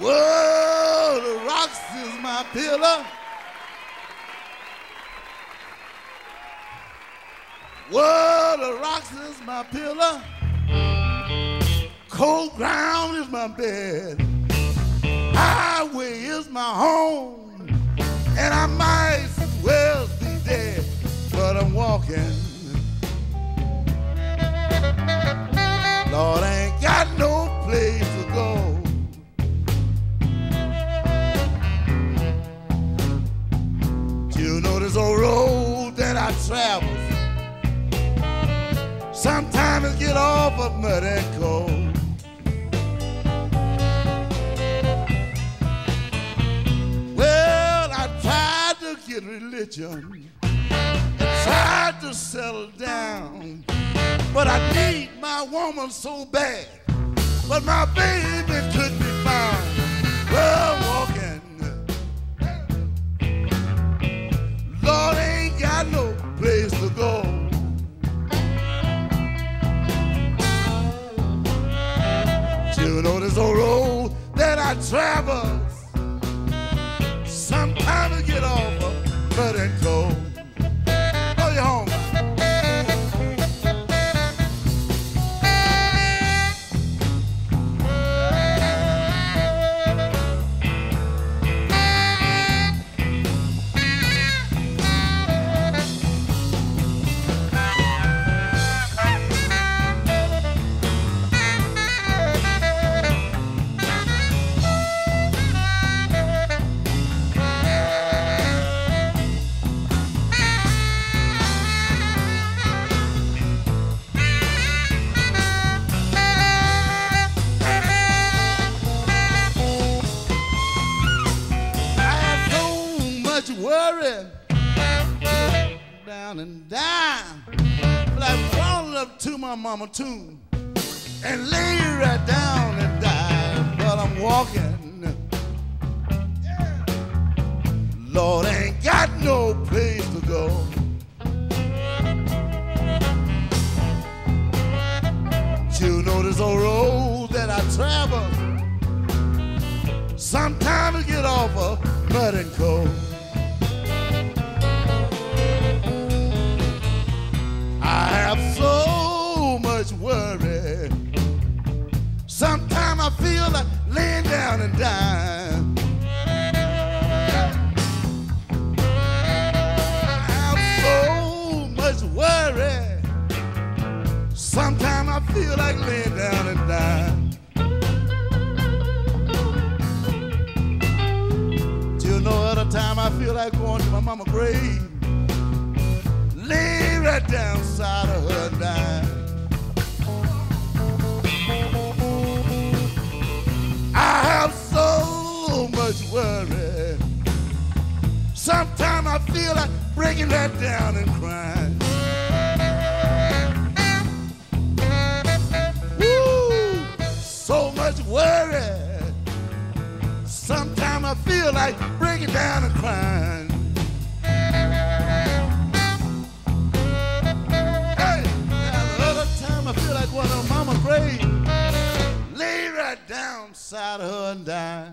Whoa, the rocks is my pillar. Whoa, the rocks is my pillar. Cold ground is my bed. Highway is my home. And I might as well be dead, but I'm walking. You know this old road that I travel. Sometimes it get off of mud and cold. Well, I tried to get religion and tried to settle down, but I need my woman so bad, but my baby couldn't be found. Know this old road that I travel. Sometimes I get off of mud and down and die. But I crawled up to my mama tomb and lay right down and died. But I'm walking. Lord ain't got no place to go. You know this old road that I travel. Sometimes I get off of mud and cold. Dying. I have so much worry. Sometimes I feel like laying down and dying. Till no other time I feel like going to my mama grave. Lay right down side of her and Sometimes I feel like breaking that down and crying. Woo! So much worry. Sometimes I feel like breaking down and crying. Hey, another time I feel like going on mama's grave. Lay right down side of her and die.